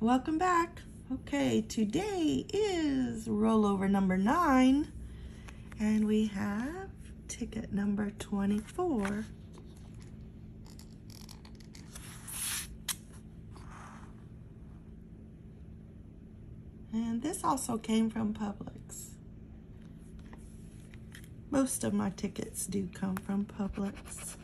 Welcome back. Okay, today is rollover number nine, and we have ticket number 24. And this also came from Publix. Most of my tickets do come from Publix.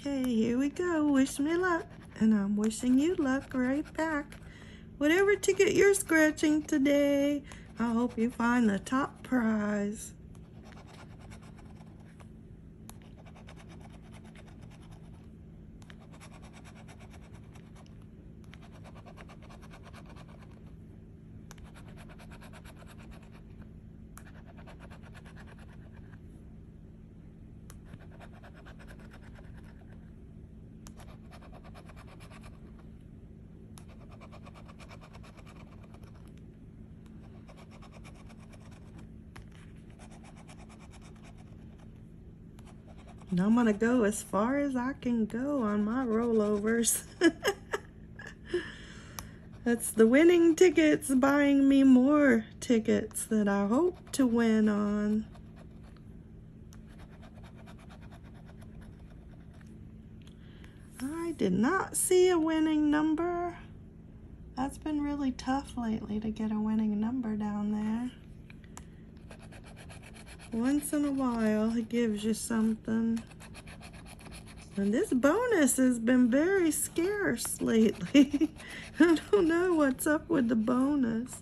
Okay, here we go. Wish me luck. And I'm wishing you luck right back. Whatever ticket you're scratching today, I hope you find the top prize. And I'm gonna go as far as I can go on my rollovers. That's the winning tickets buying me more tickets that I hope to win on. I did not see a winning number. That's been really tough lately to get a winning number down there. Once in a while, he gives you something. And this bonus has been very scarce lately. I don't know what's up with the bonus.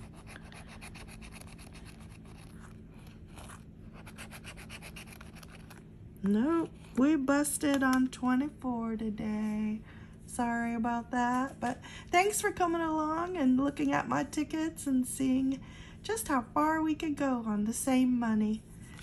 Nope, we busted on 24 today. Sorry about that, but thanks for coming along and looking at my tickets and seeing just how far we could go on the same money.